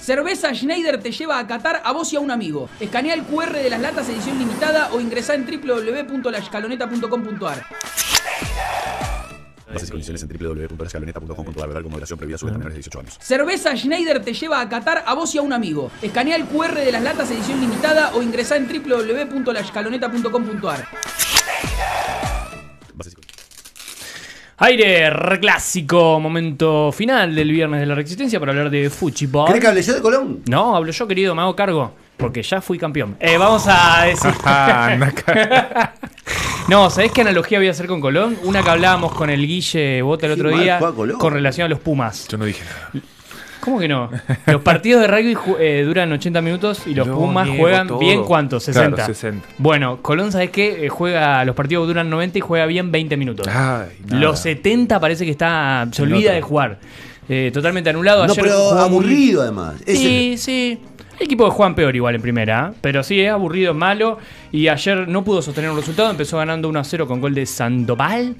Cerveza Schneider te lleva a Qatar a vos y a un amigo. Escanea el QR de las latas edición limitada o ingresá en. Bases y condiciones en www.escaloneta.com.ar. Verdad con moderación previa a menores de 18 años. Cerveza Schneider te lleva a Qatar a vos y a un amigo. Escanea el QR de las latas edición limitada o ingresá en www.laescaloneta.com.ar. Aire clásico, momento final del viernes de la Resistencia para hablar de Fuchibol. ¿Querés que hable yo de Colón? No, hablo yo, querido, me hago cargo. Porque ya fui campeón. Eh, vamos a decir. No, ¿sabés qué analogía voy a hacer con Colón? Una que hablábamos con el Guille Bota el otro día con relación a los Pumas. Yo no dije nada. ¿Cómo que no? Los partidos de rugby ju- eh, duran 80 minutos y los Yo Pumas juegan todo. bien cuánto, 60. Claro, 60. Bueno, Colón, ¿sabés qué? Eh, juega, los partidos duran 90 y juega bien 20 minutos. Ay. Los 70 parece que está. Se olvida de jugar. Eh, totalmente anulado. No, Ayer pero jugó muy- aburrido además. Ese- Sí, sí. El equipo de Juan peor igual en primera, ¿eh? pero sí, es aburrido, malo. Y ayer no pudo sostener un resultado, empezó ganando 1 a 0 con gol de Sandoval.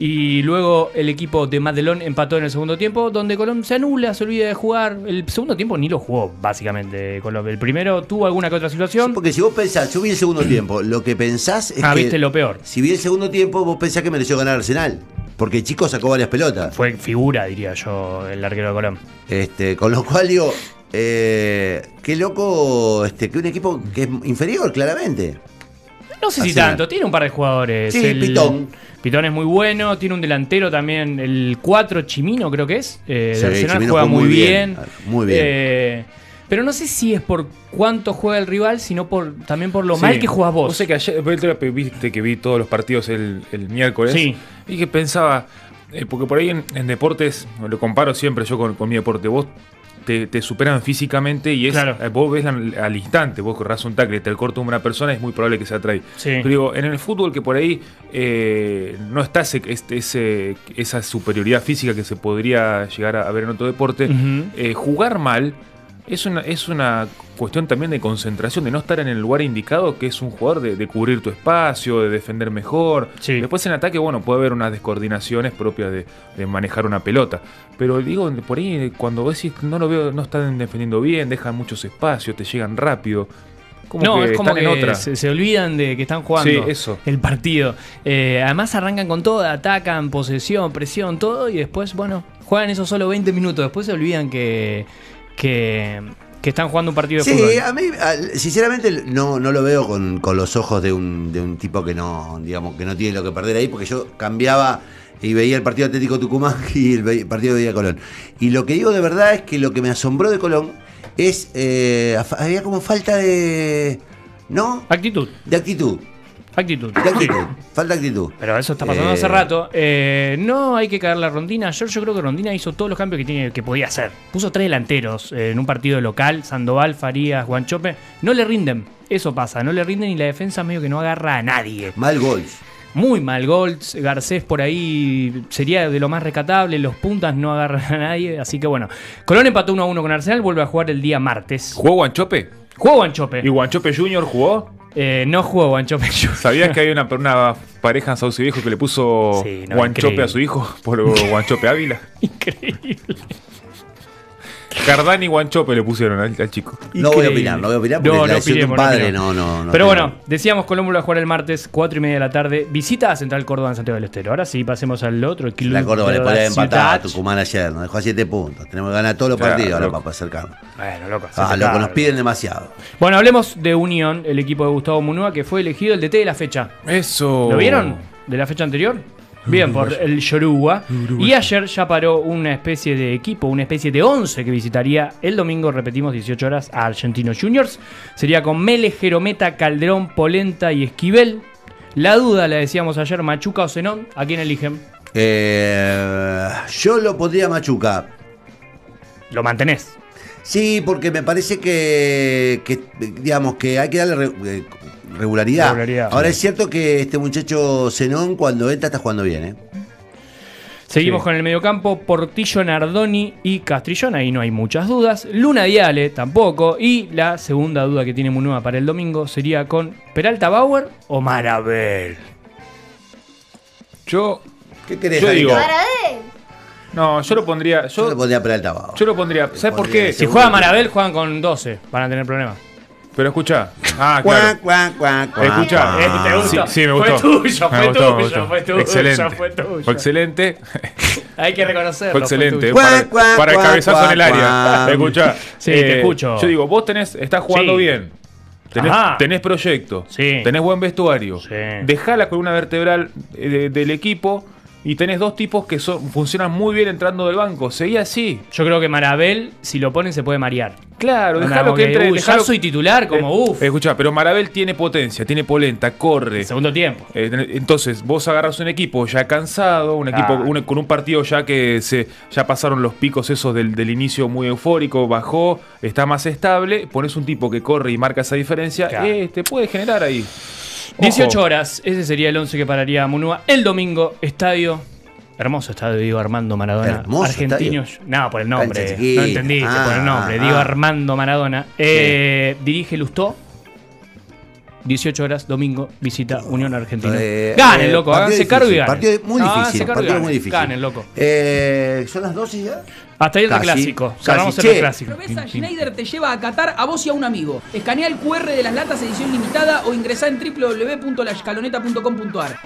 Y luego el equipo de Madelón empató en el segundo tiempo, donde Colón se anula, se olvida de jugar. El segundo tiempo ni lo jugó, básicamente, Colón. El primero tuvo alguna que otra situación. Porque si vos pensás, yo vi el segundo tiempo, lo que pensás es Ah, que. viste lo peor. Si vi el segundo tiempo, vos pensás que mereció ganar Arsenal. Porque el chico sacó varias pelotas. Fue figura, diría yo, el arquero de Colón. Este, con lo cual digo, eh, qué loco este, que un equipo que es inferior, claramente. No sé si tanto, tiene un par de jugadores. Sí, El- Pitón. Pitón es muy bueno, tiene un delantero también, el 4 Chimino creo que es. Eh, de Sí, Arsenal juega muy bien. bien, muy bien. Eh, pero no sé si es por cuánto juega el rival, sino por también por lo Sí. mal que jugás vos. sé que ayer, viste que vi todos los partidos el, el miércoles. Sí. Y que pensaba, eh, porque por ahí en, en deportes, lo comparo siempre yo con, con mi deporte, vos te, te superan físicamente y es Claro. eh, vos ves al, al instante, vos corras un tackle, te corta una persona, es muy probable que se atrae. Sí. Pero digo, en el fútbol que por ahí eh, no está ese, este- ese- esa superioridad física que se podría llegar a, ver en otro deporte, eh, jugar mal es una, es una cuestión también de concentración, de no estar en el lugar indicado, que es un jugador de, de cubrir tu espacio, de defender mejor. Sí. Después en ataque, bueno, puede haber unas descoordinaciones propias de, de manejar una pelota. Pero digo, por ahí cuando decís, no lo veo, no están defendiendo bien, dejan muchos espacios, te llegan rápido. Como no, que es como están que en otra. se, se olvidan de que están jugando Sí, eso. el partido. Eh, además arrancan con todo, atacan, posesión, presión, todo, y después, bueno, juegan eso solo 20 minutos. Después se olvidan que, que, que están jugando un partido de Sí, fútbol. a mí, sinceramente, no, no lo veo con, con los ojos de un, de un tipo que no, digamos, que no tiene lo que perder ahí, porque yo cambiaba y veía el partido Atlético Tucumán y el partido de Colón. Y lo que digo de verdad es que lo que me asombró de Colón es, eh, había como falta de, ¿no? Actitud, De actitud, actitud. de actitud, falta actitud. Pero eso está pasando Eh, hace rato. Eh, no hay que caer la Rondina. Ayer yo creo que Rondina hizo todos los cambios que, tiene, que podía hacer. Puso tres delanteros eh, en un partido local. Sandoval, Farías, Guanchope. No le rinden. Eso pasa. No le rinden y la defensa medio que no agarra a nadie. Mal gols. Muy mal Golds. Garcés por ahí sería de lo más rescatable. Los puntas no agarran a nadie. Así que bueno. Colón empató 1 a 1 con Arsenal. Vuelve a jugar el día martes. ¿Jugó Guanchope? Jugó Guanchope. ¿Y Guanchope Junior jugó? Eh, no jugó Guanchope. ¿Sabías que hay una, una pareja en Sauce Viejo que le puso Sí, no, Guanchope increíble. a su hijo por Guanchope Ávila? Increíble. Cardani Guanchope le pusieron al, al chico. No voy a opinar, no voy a opinar porque No, la no decisión de un padre no, no, no. Pero tengo- bueno, decíamos Colombo va a jugar el martes, 4 y media de la tarde. Visita a Central Córdoba en Santiago del Estero. Ahora sí, pasemos al otro. El club La Córdoba le podía empatar a. Tucumán ayer, nos dejó a 7 puntos. Tenemos que ganar todos los Claro, partidos ahora loco. para acercarnos. Bueno, loco. Ah, loco, nos piden demasiado. Bueno, hablemos de Unión, el equipo de Gustavo Munúa, que fue elegido el DT de la fecha. Eso. ¿Lo vieron? ¿De la fecha anterior? Bien, por el Yoruba. Y ayer ya paró una especie de equipo, una especie de 11 que visitaría el domingo, repetimos, 18 horas a Argentinos Juniors. Sería con Mele, Jerometa, Calderón, Polenta y Esquivel. La duda, la decíamos ayer, Machuca o Zenón. ¿A quién eligen? Eh, yo lo pondría Machuca. Lo mantenés. Sí, porque me parece que, que, digamos, que hay que darle re- eh, regularidad. Regularidad. Ahora Sí. es cierto que este muchacho Zenón, cuando entra, está jugando bien, ¿eh? Seguimos Sí. con el mediocampo, Portillo, Nardoni y Castrillón, ahí no hay muchas dudas. Luna Diale tampoco. Y la segunda duda que tiene Munúa para el domingo sería con Peralta Bauer o Marabel. Yo, ¿Qué querés, Yo digo- Para él. No, yo lo pondría. Yo Yo, le pondría Peralta abajo. yo lo pondría. ¿Sabes por qué? Si juega Marabel, juegan con 12. Van a tener problemas. Pero escucha. Ah, claro. cuac, cuac, cuac, Escucha, cuac. eh, ¿te gusta? Sí, sí, me Fue gustó. tuyo, Me fue gustó, me tuyo, gustó. fue tuyo, Excelente. fue tuyo. Fue excelente. Hay que reconocerlo. Fue excelente. tuyo. Para, cuac, para el cuac, cabezazo en el área. cuac. Escucha. Sí, te escucho. Yo digo, vos tenés, estás jugando Sí. bien. Tenés, Ajá. tenés proyecto. Sí. Tenés buen vestuario. Sí. Dejá la columna vertebral eh, de- del equipo y tenés dos tipos que son, funcionan muy bien entrando del banco. Seguí así. Yo creo que Marabel, si lo ponen, se puede marear. Claro, Anda, dejalo como que entre. uy, dejalo- ya soy titular, como Eh, uff. Escucha, pero Marabel tiene potencia, tiene polenta, corre. Segundo tiempo. Eh, Entonces, vos agarras un equipo ya cansado, un equipo Ah. un- con un partido ya que se ya pasaron los picos esos del, del inicio muy eufórico, bajó, está más estable, pones un tipo que corre y marca esa diferencia, Claro. eh, te puede generar ahí. 18 Ojo. horas, ese sería el 11 que pararía Munúa. El domingo, estadio. Hermoso estadio, Diego Armando Maradona. Hermoso Argentinos. No, por el nombre. No entendiste, por el Ah, nombre. ah, Diego ah. Armando Maradona. Eh, dirige Lustó. 18 horas, domingo, visita Unión Argentina. Eh, ganen, eh, loco, partido háganse cargo y ganen. Partido muy No, difícil. partido ganen. muy difícil. Ganen, loco. Eh, ¿Son las 12 ya? Hasta ahí el clásico. Cerramos el clásico. Cerveza Schneider te lleva a Qatar a vos y a un amigo. Escanea el QR de las latas edición limitada o ingresá en www.laescaloneta.com.ar.